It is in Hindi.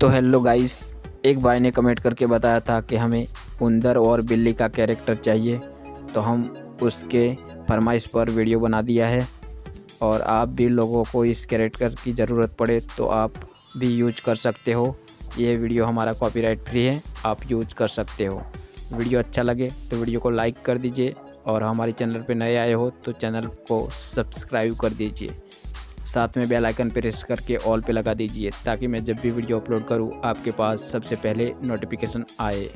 तो हेलो गाइस एक भाई ने कमेंट करके बताया था कि हमें उंदर और बिल्ली का कैरेक्टर चाहिए तो हम उसके फरमाइश पर वीडियो बना दिया है। और आप भी लोगों को इस कैरेक्टर की ज़रूरत पड़े तो आप भी यूज़ कर सकते हो। ये वीडियो हमारा कॉपीराइट फ्री है, आप यूज़ कर सकते हो। वीडियो अच्छा लगे तो वीडियो को लाइक कर दीजिए और हमारे चैनल पर नए आए हो तो चैनल को सब्सक्राइब कर दीजिए। साथ में बेल आइकन प्रेस करके ऑल पे लगा दीजिए, ताकि मैं जब भी वीडियो अपलोड करूँ, आपके पास सबसे पहले नोटिफिकेशन आए।